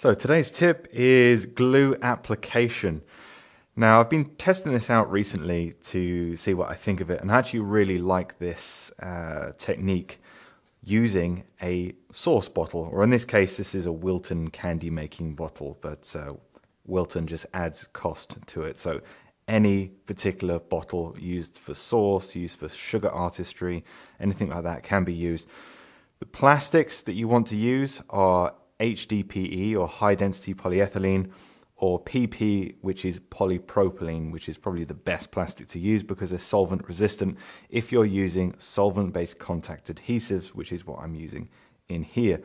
So today's tip is glue application. Now I've been testing this out recently to see what I think of it and I actually really like this uh, technique using a sauce bottle or in this case this is a Wilton candy making bottle but uh, Wilton just adds cost to it so any particular bottle used for sauce, used for sugar artistry, anything like that can be used. The plastics that you want to use are HDPE or high density polyethylene or PP, which is polypropylene, which is probably the best plastic to use because they're solvent resistant if you're using solvent based contact adhesives, which is what I'm using in here.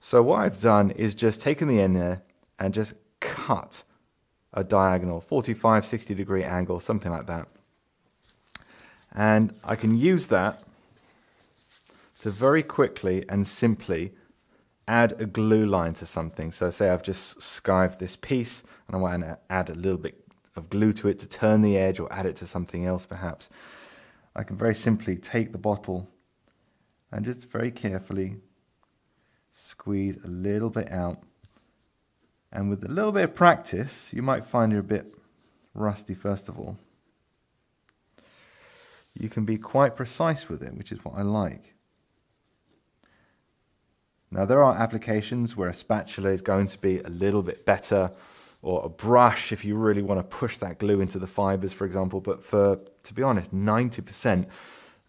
So, what I've done is just taken the end there and just cut a diagonal 45, 60 degree angle, something like that. And I can use that to very quickly and simply add a glue line to something. So say I've just skived this piece and I want to add a little bit of glue to it to turn the edge or add it to something else perhaps. I can very simply take the bottle and just very carefully squeeze a little bit out. And with a little bit of practice, you might find you're a bit rusty first of all. You can be quite precise with it, which is what I like. Now there are applications where a spatula is going to be a little bit better or a brush if you really want to push that glue into the fibers, for example. But for, to be honest, 90%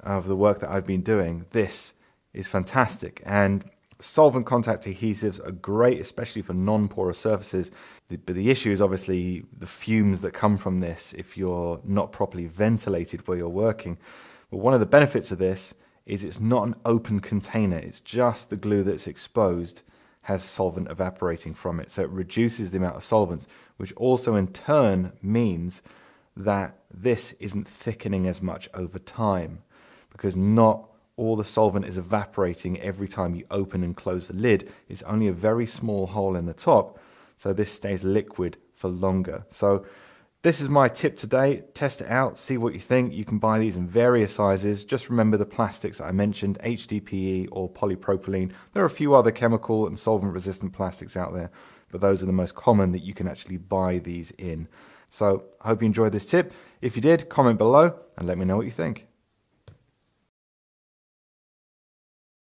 of the work that I've been doing, this is fantastic. And solvent contact adhesives are great, especially for non-porous surfaces. but the issue is obviously the fumes that come from this if you're not properly ventilated where you're working. But one of the benefits of this is it's not an open container. It's just the glue that's exposed has solvent evaporating from it. So it reduces the amount of solvents, which also in turn means that this isn't thickening as much over time because not all the solvent is evaporating every time you open and close the lid. It's only a very small hole in the top, so this stays liquid for longer. So this is my tip today. Test it out, see what you think. You can buy these in various sizes. Just remember the plastics I mentioned, HDPE or polypropylene. There are a few other chemical and solvent resistant plastics out there, but those are the most common that you can actually buy these in. So I hope you enjoyed this tip. If you did, comment below and let me know what you think.